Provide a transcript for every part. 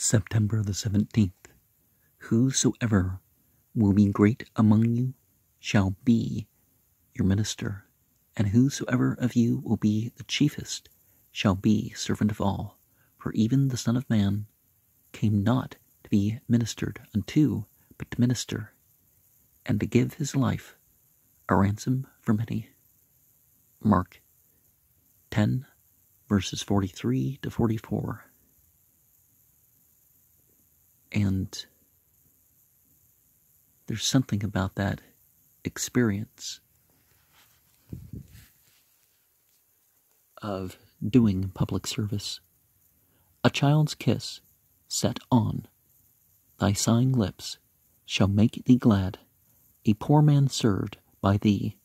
September the 17th. Whosoever will be great among you shall be your minister, and whosoever of you will be the chiefest shall be servant of all. For even the Son of Man came not to be ministered unto, but to minister, and to give his life a ransom for many. Mark 10, verses 43 to 44. And there's something about that experience of doing public service. A child's kiss set on thy sighing lips shall make thee glad. A poor man served by thee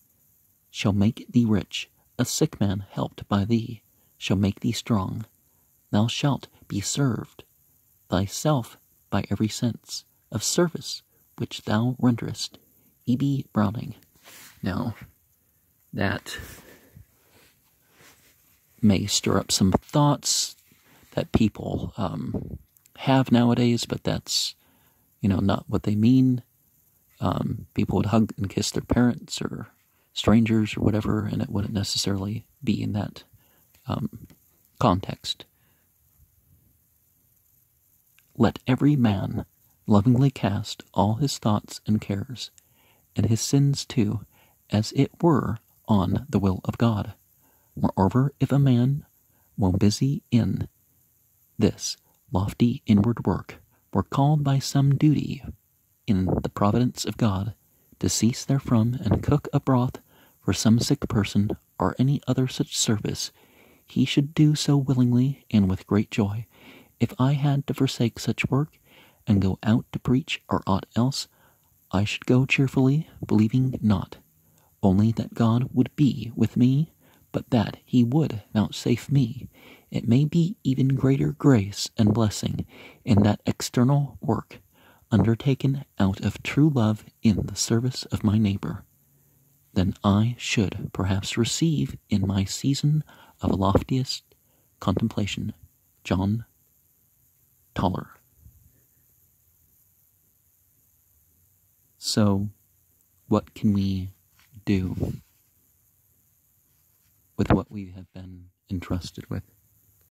shall make thee rich. A sick man helped by thee shall make thee strong. Thou shalt be served thyself by every sense of service which thou renderest. E.B. Browning. Now, that may stir up some thoughts that people um, have nowadays, but that's, you know, not what they mean. Um, people would hug and kiss their parents or strangers or whatever, and it wouldn't necessarily be in that um, context. Let every man lovingly cast all his thoughts and cares, and his sins too, as it were, on the will of God. Moreover, if a man, while busy in this lofty inward work, were called by some duty in the providence of God to cease therefrom and cook a broth for some sick person or any other such service, he should do so willingly and with great joy, if I had to forsake such work and go out to preach or aught else, I should go cheerfully, believing not only that God would be with me, but that he would vouchsafe me, it may be even greater grace and blessing in that external work undertaken out of true love in the service of my neighbor, than I should perhaps receive in my season of loftiest contemplation. John Tauler. So, what can we do with what we have been entrusted with?